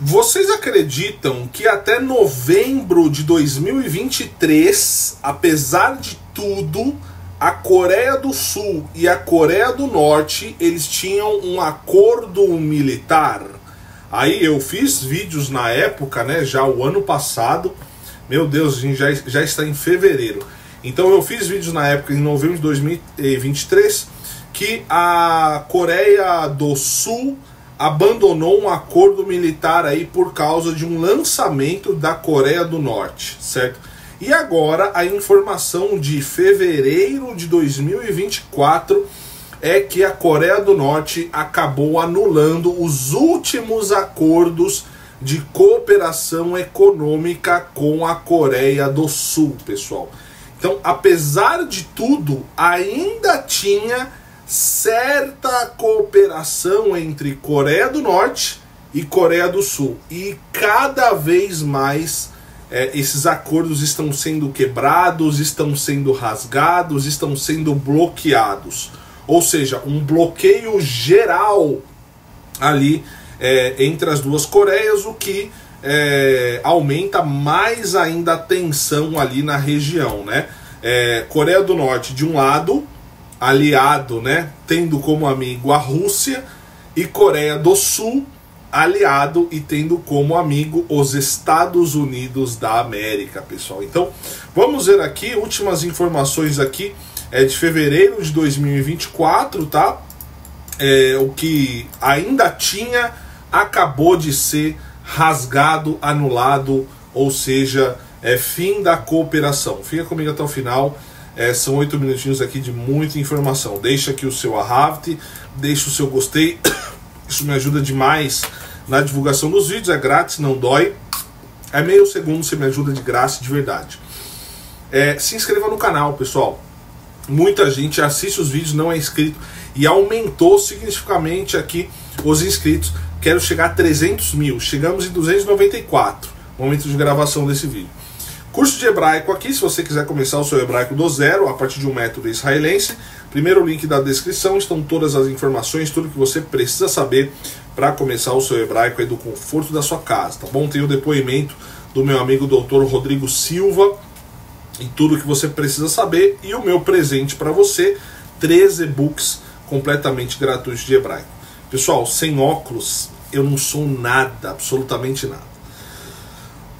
Vocês acreditam que até novembro de 2023, apesar de tudo, a Coreia do Sul e a Coreia do Norte eles tinham um acordo militar? Aí eu fiz vídeos na época, né, já o ano passado. Meu Deus, a gente já, já está em fevereiro. Então eu fiz vídeos na época, em novembro de 2023, que a Coreia do Sul abandonou um acordo militar aí por causa de um lançamento da Coreia do Norte, certo? E agora a informação de fevereiro de 2024 é que a Coreia do Norte acabou anulando os últimos acordos de cooperação econômica com a Coreia do Sul, pessoal. Então, apesar de tudo, ainda tinha certa cooperação entre Coreia do Norte e Coreia do Sul. E cada vez mais é, esses acordos estão sendo quebrados, estão sendo rasgados, estão sendo bloqueados. Ou seja, um bloqueio geral ali é, entre as duas Coreias, o que é, aumenta mais ainda a tensão ali na região, né? É, Coreia do Norte de um lado, aliado, né, tendo como amigo a Rússia, e Coreia do Sul, aliado e tendo como amigo os Estados Unidos da América, pessoal. Então, vamos ver aqui últimas informações aqui é de fevereiro de 2024, tá? É, o que ainda tinha acabou de ser rasgado, anulado, ou seja, é fim da cooperação. Fica comigo até o final. É, são oito minutinhos aqui de muita informação. Deixa aqui o seu arravte, deixa o seu gostei. Isso me ajuda demais na divulgação dos vídeos. É grátis, não dói. É meio segundo, você me ajuda de graça, de verdade. É, se inscreva no canal, pessoal. Muita gente assiste os vídeos, não é inscrito e aumentou significativamente aqui os inscritos. Quero chegar a 300 mil. Chegamos em 294 no momento de gravação desse vídeo. Curso de hebraico aqui, se você quiser começar o seu hebraico do zero, a partir de um método israelense. Primeiro link da descrição, estão todas as informações, tudo que você precisa saber para começar o seu hebraico aí do conforto da sua casa, tá bom? Tem o depoimento do meu amigo doutor Rodrigo Silva e tudo que você precisa saber e o meu presente para você, 13 e-books completamente gratuitos de hebraico. Pessoal, sem óculos eu não sou nada, absolutamente nada.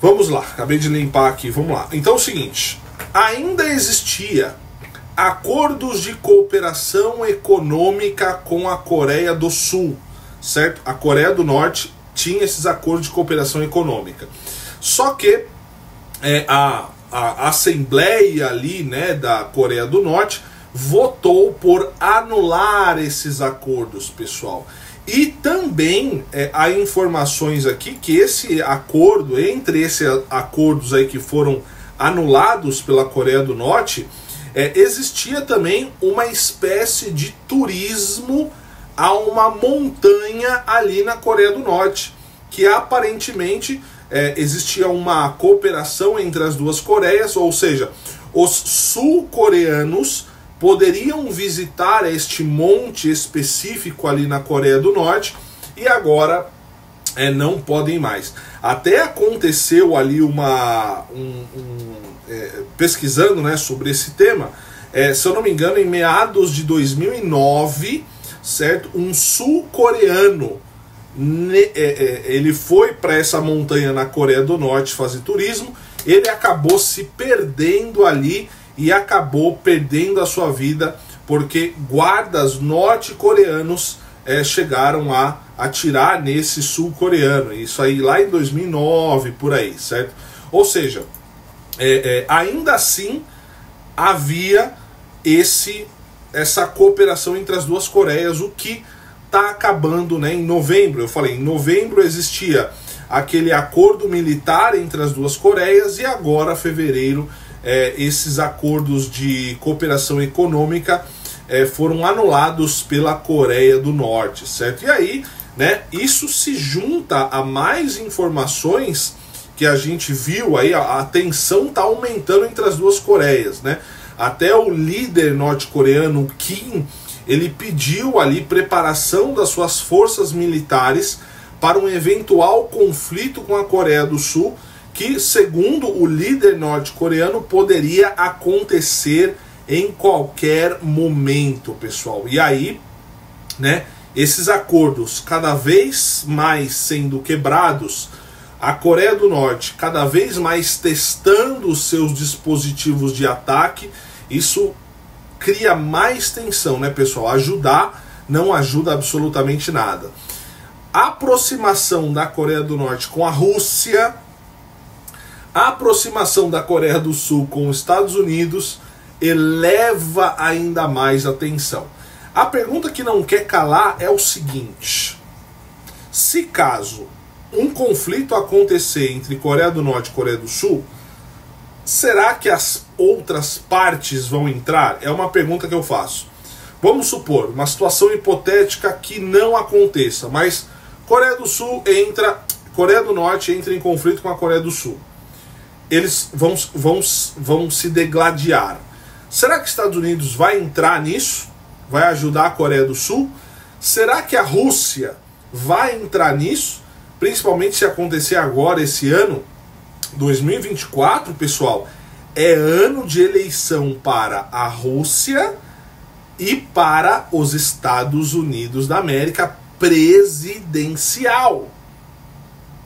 Vamos lá, acabei de limpar aqui, vamos lá. Então é o seguinte, ainda existia acordos de cooperação econômica com a Coreia do Sul, certo? A Coreia do Norte tinha esses acordos de cooperação econômica. Só que é, a, a Assembleia ali, né, da Coreia do Norte votou por anular esses acordos, pessoal. E também é, há informações aqui que esse acordo, entre esses acordos aí que foram anulados pela Coreia do Norte, é, existia também uma espécie de turismo a uma montanha ali na Coreia do Norte, que aparentemente é, existia uma cooperação entre as duas Coreias, ou seja, os sul-coreanos poderiam visitar este monte específico ali na Coreia do Norte e agora é, não podem mais. Até aconteceu ali uma. Um, um, é, pesquisando né, sobre esse tema, é, se eu não me engano, em meados de 2009, certo? Um sul-coreano. É, é, ele foi para essa montanha na Coreia do Norte fazer turismo. Ele acabou se perdendo ali e acabou perdendo a sua vida porque guardas norte-coreanos é, chegaram a atirar nesse sul-coreano. Isso aí lá em 2009, por aí, certo? Ou seja, é, é, ainda assim havia esse essa cooperação entre as duas Coreias, o que está acabando né, em novembro. Eu falei, em novembro existia aquele acordo militar entre as duas Coreias e agora, fevereiro, é, esses acordos de cooperação econômica é, foram anulados pela Coreia do Norte, certo? E aí, né, isso se junta a mais informações que a gente viu aí, a, a tensão está aumentando entre as duas Coreias, né? Até o líder norte-coreano Kim, ele pediu ali preparação das suas forças militares para um eventual conflito com a Coreia do Sul, que, segundo o líder norte-coreano, poderia acontecer em qualquer momento, pessoal. E aí, né, esses acordos cada vez mais sendo quebrados, a Coreia do Norte cada vez mais testando os seus dispositivos de ataque, isso cria mais tensão, né, pessoal? Ajudar não ajuda absolutamente nada. A aproximação da Coreia do Norte com a Rússia, a aproximação da Coreia do Sul com os Estados Unidos eleva ainda mais a tensão. A pergunta que não quer calar é o seguinte: se caso um conflito acontecer entre Coreia do Norte e Coreia do Sul, será que as outras partes vão entrar? É uma pergunta que eu faço. Vamos supor, uma situação hipotética que não aconteça, mas Coreia do Sul entra, Coreia do Norte entra em conflito com a Coreia do Sul. Eles vão, vão, vão se degladiar. Será que Estados Unidos vai entrar nisso? Vai ajudar a Coreia do Sul? Será que a Rússia vai entrar nisso? Principalmente se acontecer agora, esse ano, 2024, pessoal, é ano de eleição para a Rússia e para os Estados Unidos da América presidencial.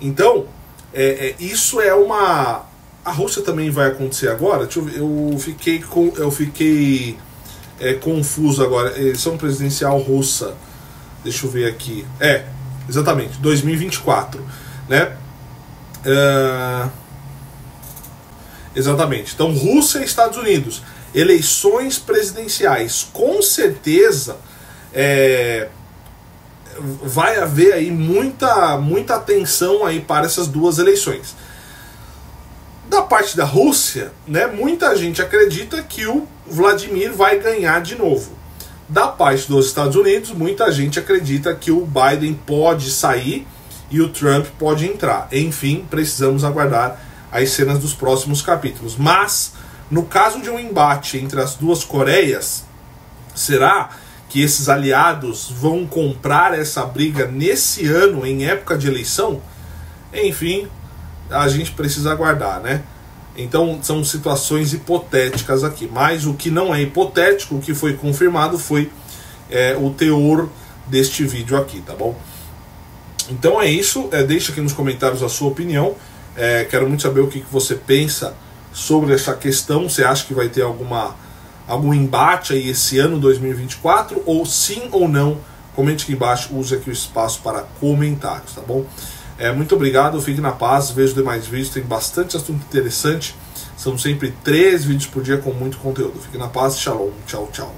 Então, é, é, isso é uma. A Rússia também vai acontecer agora. Eu, eu fiquei com, eu fiquei é, confuso agora. Eleição presidencial russa. Deixa eu ver aqui. É, exatamente, 2024, né? Uh, exatamente. Então, Rússia e Estados Unidos eleições presidenciais, com certeza é, vai haver aí muita, muita atenção aí para essas duas eleições. Parte da Rússia, né, muita gente acredita que o Vladimir vai ganhar de novo. Da parte dos Estados Unidos, muita gente acredita que o Biden pode sair e o Trump pode entrar. Enfim, precisamos aguardar as cenas dos próximos capítulos. Mas no caso de um embate entre as duas Coreias, será que esses aliados vão comprar essa briga nesse ano, em época de eleição? Enfim, a gente precisa aguardar, né? Então são situações hipotéticas aqui. Mas o que não é hipotético, o que foi confirmado foi é, o teor deste vídeo aqui, tá bom? Então é isso. É, deixa aqui nos comentários a sua opinião. É, quero muito saber o que, que você pensa sobre essa questão? Você acha que vai ter alguma algum embate aí esse ano 2024 ou sim ou não? Comente aqui embaixo, use aqui o espaço para comentários, tá bom? É, muito obrigado, fique na paz, vejo demais vídeos, tem bastante assunto interessante. São sempre três vídeos por dia com muito conteúdo. Fique na paz, shalom, tchau, tchau.